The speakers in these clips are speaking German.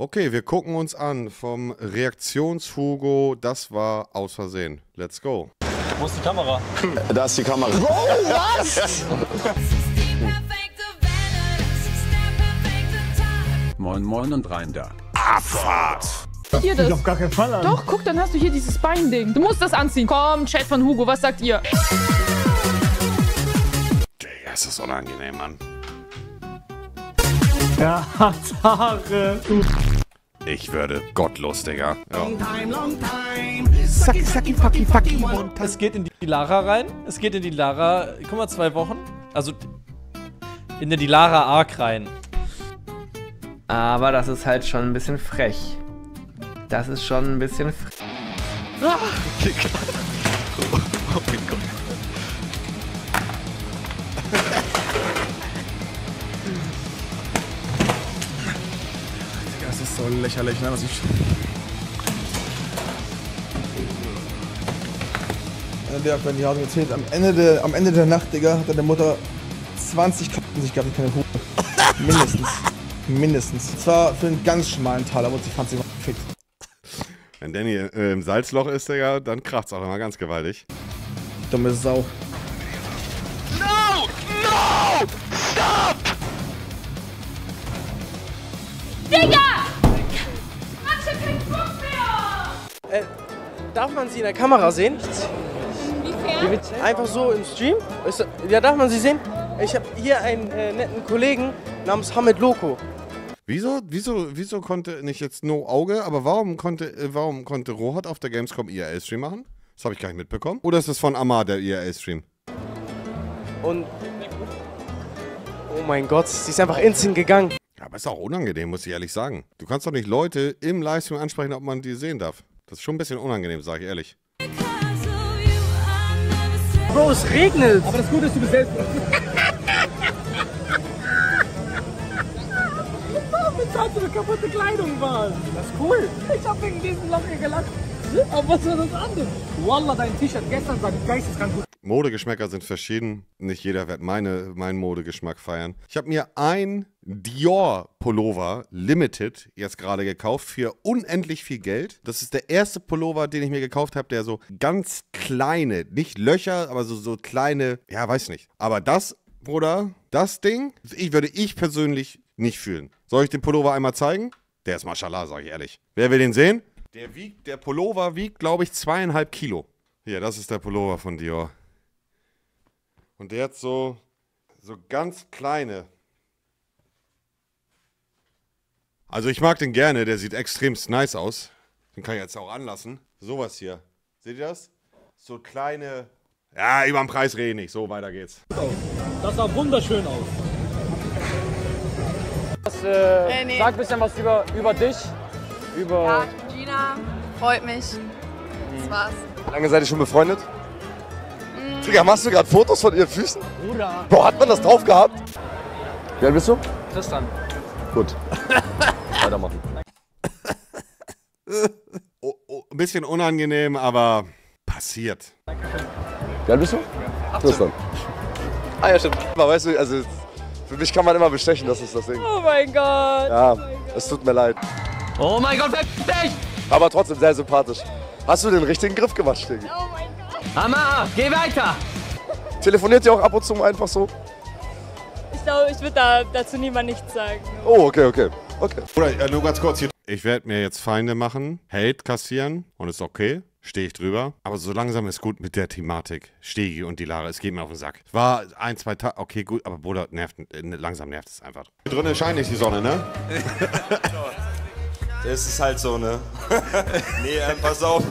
Okay, wir gucken uns an vom Reaktionshugo. Das war aus Versehen. Let's go. Wo ist die Kamera? Da ist die Kamera. Moin Moin und rein da. Hier das. Auf gar keinen Fall an. Doch, guck, dann hast du hier dieses Beinding. Du musst das anziehen. Komm, Chat von Hugo, was sagt ihr? Digga, ist das unangenehm, Mann. Ja, Haare. Ich würde gottlos, Digga. Ja. Saki, Saki, Faki, Faki. Es geht in die Lara rein. Es geht in die Lara. Guck mal, zwei Wochen. Also in die Lara Arc rein. Aber das ist halt schon ein bisschen frech. Das ist schon ein bisschen frech. Das ist so lächerlich, ne? Was ich. Der hat mir die Haare gezählt. Am Ende, der, am Ende der Nacht, Digga, hat deine Mutter 20 Kappen sich gehabt und keine Hure. Mindestens. Mindestens. Und zwar für einen ganz schmalen Taler, wurde sie 20 Mal gefickt. Wenn Danny äh, im Salzloch ist, Digga, dann kracht's auch immer ganz gewaltig. Dumme Sau. Äh, darf man sie in der Kamera sehen? Inwiefern? Einfach so im Stream? Ist, ja, darf man sie sehen? Ich habe hier einen äh, netten Kollegen namens Hamid Loco. Wieso, wieso, wieso konnte nicht jetzt No Auge, aber warum konnte, äh, warum konnte Rohat auf der Gamescom IRL-Stream machen? Das habe ich gar nicht mitbekommen. Oder ist das von Amar der IRL-Stream? Und. Oh mein Gott, sie ist einfach instant gegangen. Ja, aber ist auch unangenehm, muss ich ehrlich sagen. Du kannst doch nicht Leute im Livestream ansprechen, ob man die sehen darf. Das ist schon ein bisschen unangenehm, sage ich ehrlich. Bro, es regnet. Aber das Gute ist, du bist selbst. Jetzt hast du eine kaputte Kleidung, Mann. Das ist cool. Ich hab wegen diesem Loch hier gelacht. Aber was war das andere? Wallah, dein T-Shirt gestern sah geisteskrank gut. Modegeschmäcker sind verschieden. Nicht jeder wird meine, meinen Modegeschmack feiern. Ich habe mir ein Dior Pullover Limited jetzt gerade gekauft für unendlich viel Geld. Das ist der erste Pullover, den ich mir gekauft habe, der so ganz kleine, nicht Löcher, aber so, so kleine, ja, weiß nicht. Aber das, Bruder, das Ding, ich würde ich persönlich nicht fühlen. Soll ich den Pullover einmal zeigen? Der ist Mashallah, sage ich ehrlich. Wer will den sehen? Der wiegt, der Pullover wiegt, glaube ich, zweieinhalb Kilo. Hier, das ist der Pullover von Dior. Und der hat so, so ganz kleine. Also ich mag den gerne, der sieht extrem nice aus. Den kann ich jetzt auch anlassen. Sowas hier. Seht ihr das? So kleine. Ja, über den Preis rede ich nicht. So, weiter geht's. Das sah wunderschön aus. Äh, Äh, nee. Sag ein bisschen was über, über dich. Über. Ja, Gina, freut mich. Das war's. Lange seid ihr schon befreundet? Digga, machst du gerade Fotos von ihren Füßen? Boah, hat man das drauf gehabt? Wie alt bist du? Tristan. Gut. Weitermachen. Oh, oh, ein bisschen unangenehm, aber passiert. Wie alt bist du? Tristan. Ah ja, stimmt. Aber weißt du, also für mich kann man immer bestechen, das ist das Ding. Oh mein Gott. Ja, es tut mir leid. Oh mein Gott, fick dich! Aber trotzdem sehr sympathisch. Hast du den richtigen Griff gemacht, Stegi? Oh Hammer, geh weiter! Telefoniert ihr auch ab und zu einfach so? Ich glaube, ich würde da, dazu niemand nichts sagen. Oh, okay, okay. Okay. Oder äh, nur ganz kurz hier. Ich werde mir jetzt Feinde machen, Hate kassieren und ist okay. Stehe ich drüber. Aber so langsam ist gut mit der Thematik. Stegi und die Lara, es geht mir auf den Sack. War ein, zwei Tage, okay, gut, aber Bruder, nervt, äh, langsam nervt es einfach. Hier drinnen scheint nicht die Sonne, ne? Es ist halt so, ne? nee, äh, pass auf.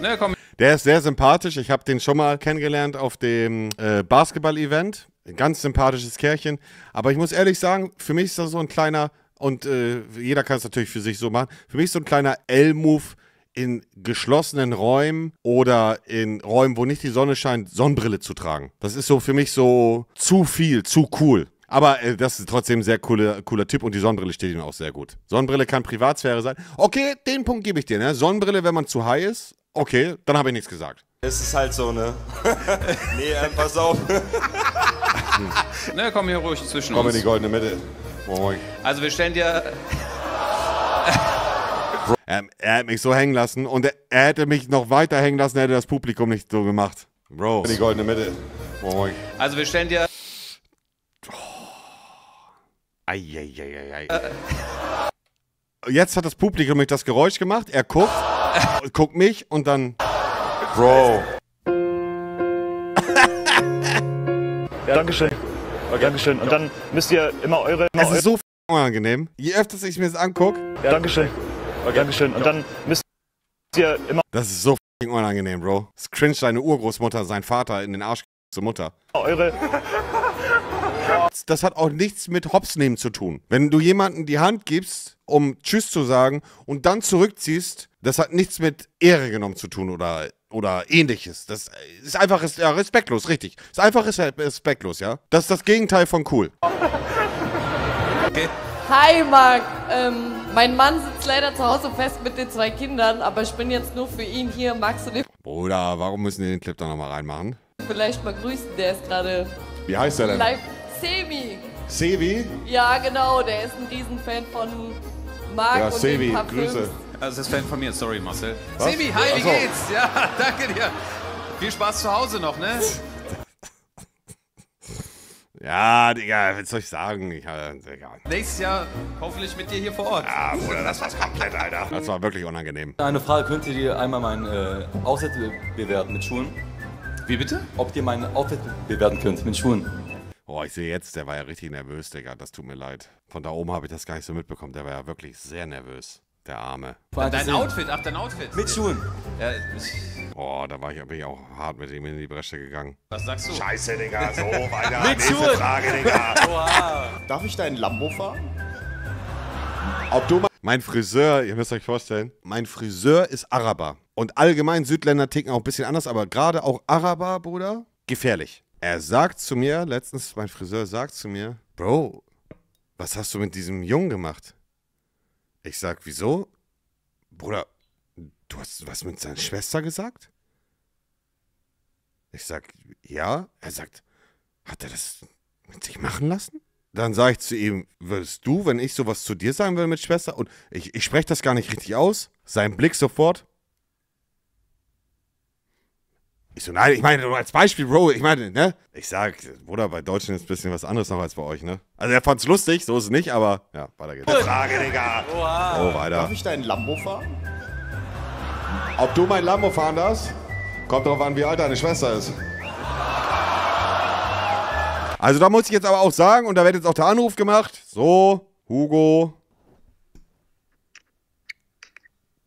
Ne, komm. Der ist sehr sympathisch. Ich habe den schon mal kennengelernt auf dem äh, Basketball-Event. Ganz sympathisches Kerlchen. Aber ich muss ehrlich sagen, für mich ist das so ein kleiner, und äh, jeder kann es natürlich für sich so machen, für mich ist so ein kleiner L-Move in geschlossenen Räumen oder in Räumen, wo nicht die Sonne scheint, Sonnenbrille zu tragen. Das ist so für mich so zu viel, zu cool. Aber äh, das ist trotzdem ein sehr cooler, cooler Typ und die Sonnenbrille steht ihm auch sehr gut. Sonnenbrille kann Privatsphäre sein. Okay, den Punkt gebe ich dir. Ne? Sonnenbrille, wenn man zu high ist, okay, dann habe ich nichts gesagt. Es ist halt so, ne? nee, äh, pass auf. Ne, komm hier ruhig zwischen Komm in uns. die goldene Mitte. Moin. Also wir stellen dir. Er, er hat mich so hängen lassen und er, er hätte mich noch weiter hängen lassen, hätte das Publikum nicht so gemacht. Bro. Die goldene Mitte. Moin. Also wir stellen dir. Eieieiei. Jetzt hat das Publikum mich das Geräusch gemacht. Er guckt, guckt mich und dann. Bro. Dankeschön. Dankeschön. Und dann müsst ihr immer eure. Immer Es ist so unangenehm. Je öfter ich mir das angucke. Ja, Dankeschön. Dankeschön. Und dann müsst ihr immer Das ist so unangenehm, Bro. Es cringe deine Urgroßmutter, sein Vater in den Arsch zur Mutter. eure. Das hat auch nichts mit Hops nehmen zu tun. Wenn du jemanden die Hand gibst, um Tschüss zu sagen und dann zurückziehst, das hat nichts mit Ehre genommen zu tun oder, oder ähnliches. Das ist einfach res- ja, respektlos, richtig. Ist einfach res- respektlos, ja. Das ist das Gegenteil von cool. Hi Marc, ähm, mein Mann sitzt leider zu Hause fest mit den zwei Kindern, aber ich bin jetzt nur für ihn hier. Magst du den Bruder, warum müssen wir den Clip da nochmal reinmachen? Vielleicht mal grüßen? Der ist gerade Wie heißt der denn? live. Sebi! Sebi? Ja, genau, der ist ein Riesenfan von Marc und den Parfüms. Also das ist Fan von mir, sorry Marcel. Was? Sebi, hi, wie geht's? Ja, danke dir. Viel Spaß zu Hause noch, ne? Ja, Digga, was soll ich sagen? Ich, äh, egal. Nächstes Jahr hoffentlich mit dir hier vor Ort. Ja, Bruder, das war's komplett, Alter. Das war wirklich unangenehm. Eine Frage, könnt ihr einmal meinen äh, be- bewerten mit Schuhen? Wie bitte? Ob ihr meinen Outfit bewerten könnt mit Schuhen. Oh, ich sehe jetzt, der war ja richtig nervös, Digga. Das tut mir leid. Von da oben habe ich das gar nicht so mitbekommen. Der war ja wirklich sehr nervös. Der Arme. Dein Outfit, ach, dein Outfit. Mit Schuhen. Ja, Oh, da war ich, bin ich auch hart mit ihm in die Bresche gegangen. was sagst du? Scheiße, Digga. So, weiter. Mit Nächste Schuhen. Frage, Digga. Darf ich deinen Lambo fahren? Ob du mal. Mein Friseur, ihr müsst euch vorstellen, mein Friseur ist Araber. Und allgemein Südländer ticken auch ein bisschen anders, aber gerade auch Araber, Bruder, gefährlich. Er sagt zu mir, letztens, mein Friseur sagt zu mir, Bro, was hast du mit diesem Jungen gemacht? Ich sag, wieso? Bruder, du hast was mit seiner Schwester gesagt? Ich sag, ja. Er sagt, hat er das mit sich machen lassen? Dann sage ich zu ihm, würdest du, wenn ich sowas zu dir sagen würde mit Schwester, und ich, ich spreche das gar nicht richtig aus, sein Blick sofort. Ich so, nein, ich meine, nur als Beispiel, Bro, ich meine, ne? Ich sag, Bruder, bei Deutschen ist ein bisschen was anderes noch als bei euch, ne? Also er fand's lustig, so ist es nicht, aber ja, weiter geht's. Frage, Digga. Oh, weiter. Darf ich deinen Lambo fahren? Ob du mein Lambo fahren darfst? Kommt drauf an, wie alt deine Schwester ist. Also da muss ich jetzt aber auch sagen, und da wird jetzt auch der Anruf gemacht. So, Hugo.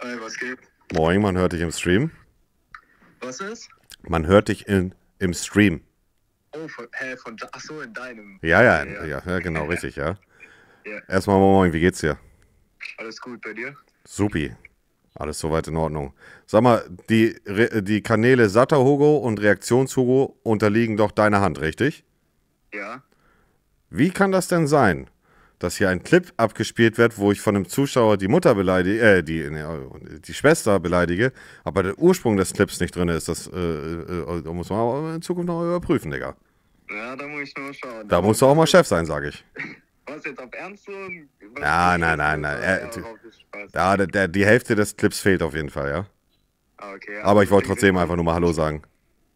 Ey, was geht? Moin, man hört dich im Stream. Was ist? Man hört dich in, im Stream. Oh, von, hä, von, ach so, in deinem. Ja, ja, ja, ja, genau, richtig, ja. Ja. Erstmal moin, wie geht's dir? Alles gut bei dir? Supi. Alles soweit in Ordnung. Sag mal, die, die Kanäle Satter Hugo und Reaktions Hugo unterliegen doch deiner Hand, richtig? Ja. Wie kann das denn sein, dass hier ein Clip abgespielt wird, wo ich von einem Zuschauer die Mutter beleidige, äh, die, ne, die Schwester beleidige, aber der Ursprung des Clips nicht drin ist? Das äh, äh, da muss man aber in Zukunft noch überprüfen, Digga. Ja, da muss ich noch schauen. Da musst du auch mal Chef sein, sage ich. Was jetzt auf Ernst so? Ja, nein, nein, nein. Er, Ja, der, der, die Hälfte des Clips fehlt auf jeden Fall, ja. Ah, okay. Aber ich wollte trotzdem einfach nur mal Hallo sagen.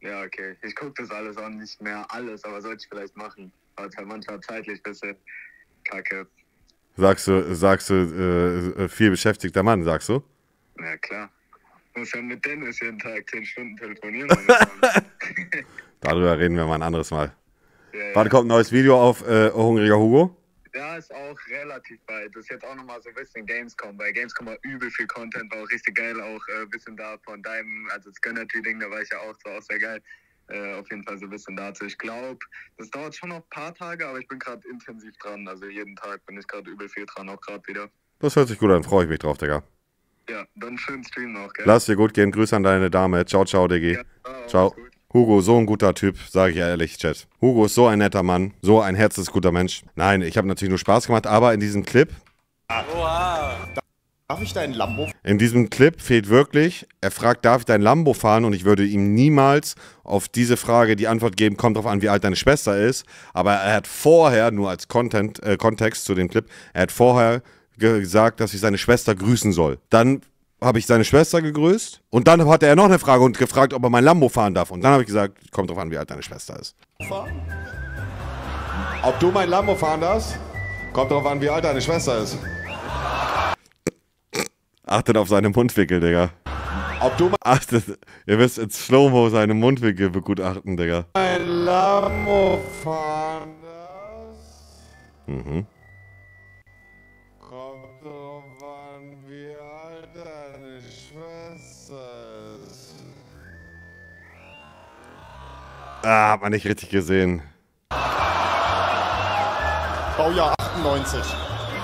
Ja, okay. Ich gucke das alles an, nicht mehr alles, aber sollte ich vielleicht machen. Aber halt manchmal zeitlich ein bisschen kacke. Sagst du, sagst du, äh, äh, viel beschäftigter Mann, sagst du? Ja, klar. Muss ja mit Dennis jeden Tag 10 Stunden telefonieren. Darüber reden wir mal ein anderes Mal. Ja, ja. Wann kommt ein neues Video auf äh, Hungriger Hugo? Ja, ist auch relativ bald. Das ist jetzt auch nochmal so ein bisschen Gamescom. Bei Gamescom war übel viel Content, war auch richtig geil. Auch ein äh, bisschen da von deinem, also das Gönnerty-Ding, da war ich ja auch, war auch sehr geil. Äh, auf jeden Fall so ein bisschen dazu. Ich glaube, das dauert schon noch ein paar Tage, aber ich bin gerade intensiv dran. Also jeden Tag bin ich gerade übel viel dran, auch gerade wieder. Das hört sich gut an, freue ich mich drauf, Digga. Ja, dann schönen Stream noch, gell? Lass dir gut gehen, Grüße an deine Dame. Ciao, ciao, Diggi. ciao. Hugo, so ein guter Typ, sage ich ehrlich, Chat. Hugo ist so ein netter Mann, so ein herzensguter Mensch. Nein, ich habe natürlich nur Spaß gemacht, aber in diesem Clip, Darf ich deinen Lambo? In diesem Clip fehlt wirklich, er fragt, darf ich dein Lambo fahren? Und ich würde ihm niemals auf diese Frage die Antwort geben, kommt drauf an, wie alt deine Schwester ist. Aber er hat vorher, nur als Content, äh, Kontext zu dem Clip, er hat vorher gesagt, dass ich seine Schwester grüßen soll. Dann habe ich seine Schwester gegrüßt und dann hatte er noch eine Frage und gefragt, ob er mein Lambo fahren darf. Und dann habe ich gesagt, kommt drauf an, wie alt deine Schwester ist. Ob du mein Lambo fahren darfst? Kommt drauf an, wie alt deine Schwester ist. Achtet auf seine Mundwinkel, Digga. Ob du Achtet, ihr müsst in Slow-Mo seine Mundwinkel begutachten, Digga. Fahren das? Mhm. Kommt drauf an, wie alt deine Schwester ist. Ah, hat man nicht richtig gesehen. Baujahr 98.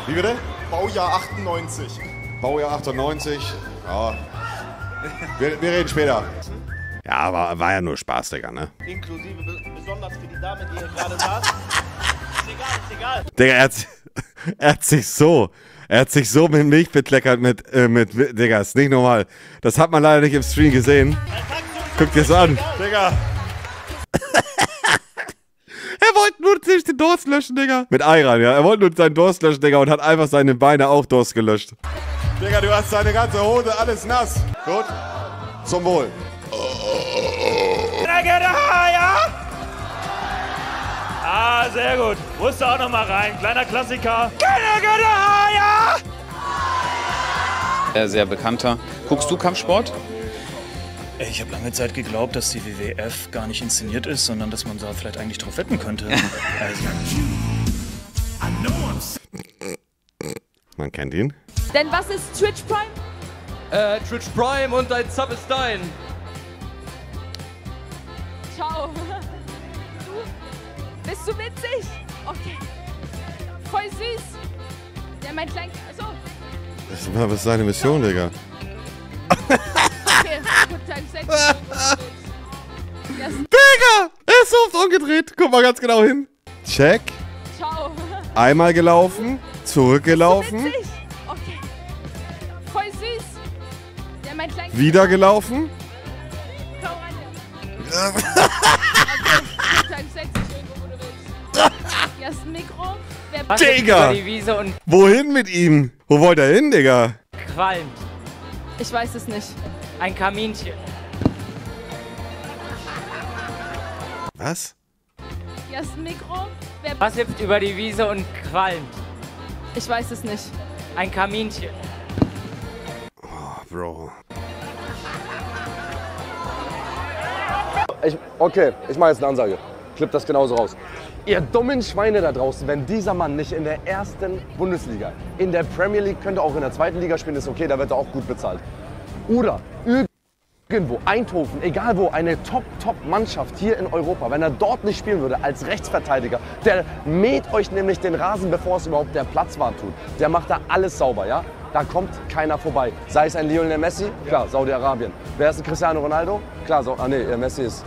Wie bitte? Baujahr 98. Baujahr 98. Ja. Wir, wir reden später. Ja, aber war ja nur Spaß, Digga, ne? Inklusive besonders für die Dame, die ihr gerade saß. Ist egal, ist egal. Digga, er hat, er hat sich so, er hat sich so mit Milch bekleckert mit, äh, mit, Digga, ist nicht normal. Das hat man leider nicht im Stream gesehen. Guck dir's an. Digga. Er wollte nur sich den Durst löschen, Digga. Mit Ayran, ja. Er wollte nur seinen Durst löschen, Digga, und hat einfach seine Beine auch Durst gelöscht. Digga, du hast deine ganze Hose alles nass. Gut. Zum Wohl. ja? Ah, sehr gut. Musste auch noch mal rein. Kleiner Klassiker. ja? Sehr, sehr bekannter. Guckst du Kampfsport? Ich habe lange Zeit geglaubt, dass die WWF gar nicht inszeniert ist, sondern dass man da vielleicht eigentlich drauf wetten könnte. also. Man kennt ihn. Denn was ist Twitch Prime? Äh, Twitch Prime und dein Sub ist dein. Ciao. Du? Bist du witzig? Okay. Voll süß. Ja, mein klein... Achso. Das war was ist seine Mission, Digga. Okay, gut, Teil 6. Yes. Digga! Er ist so oft umgedreht. Guck mal ganz genau hin. Check. Ciao. Einmal gelaufen. Zurückgelaufen. Witzig? Mikro. Wer Digga! Wohin mit ihm? Wo wollt er hin, Digga? qualmt. Ich weiß es nicht. Ein Kaminchen. Was? Ein Mikro. Wer Was hüpft über die Wiese und qualmt? Ich weiß es nicht. Ein Kaminchen. Oh, Bro. Ich, okay, ich mache jetzt eine Ansage. Clip das genauso raus. Ihr dummen Schweine da draußen, wenn dieser Mann nicht in der ersten Bundesliga, in der Premier League, könnte auch in der zweiten Liga spielen, ist okay, da wird er auch gut bezahlt. Oder irgendwo, Eindhoven, egal wo, eine Top-Top-Mannschaft hier in Europa, wenn er dort nicht spielen würde als Rechtsverteidiger, der mäht euch nämlich den Rasen, bevor es überhaupt der Platzwart tut. Der macht da alles sauber, ja? Da kommt keiner vorbei. Sei es ein Lionel Messi, klar, Saudi-Arabien. Wer ist ein Cristiano Ronaldo? Klar, so, ah nee, Messi ist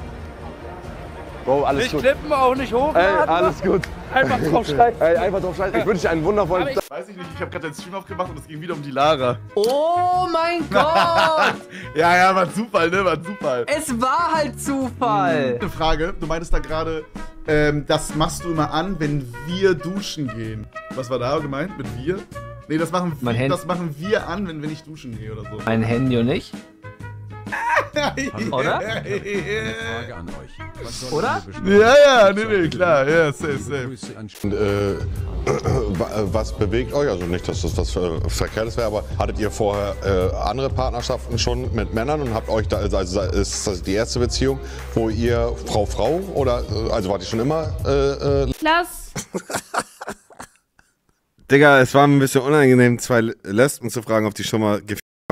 Bro, alles Nicht gut. klippen, auch nicht hoch. Ey, alles gut. Einfach drauf scheißen. Ey, einfach drauf scheißen. Ich wünsche dir einen wundervollen Tag. Weiß ich nicht, ich habe gerade den Stream aufgemacht und es ging wieder um die Lara. Oh mein Gott! Ja, ja, war Zufall, ne? War Zufall. es war halt Zufall. Eine Frage, du meintest da gerade, ähm, das machst du immer an, wenn wir duschen gehen. Was war da gemeint mit wir? Nee, das machen, Mein wir, das machen wir an, wenn wir nicht duschen gehen oder so. Mein Handy und nicht? Oder? Frage an euch. Oder? Ja, ja, nee, nee, klar, ja, safe, safe. Und, äh, wa- was bewegt euch? Also nicht, dass das was Verkehrtes wäre, aber hattet ihr vorher äh, andere Partnerschaften schon mit Männern und habt euch da, also ist das die erste Beziehung, wo ihr Frau Frau oder äh, also wart ihr schon immer äh, äh, Lass. Digga, es war mir ein bisschen unangenehm, zwei Lesben zu fragen, ob die schon mal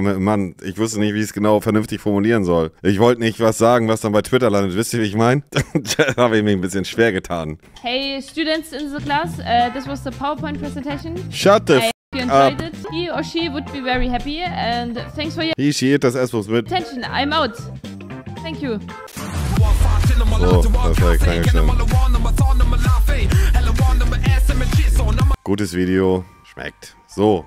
Mann. Ich wusste nicht, wie ich es genau vernünftig formulieren soll. Ich wollte nicht was sagen, was dann bei Twitter landet. Wisst ihr, wie ich meine? da habe ich mich ein bisschen schwer getan. Hey, students in the class, uh, this was the PowerPoint presentation. Shut the I up. it. He or she would be very happy and thanks for your Hier schiert das S-Bus mit. attention. I'm out. Thank you. So, perfekt, Dankeschön. Gutes Video. Schmeckt. So,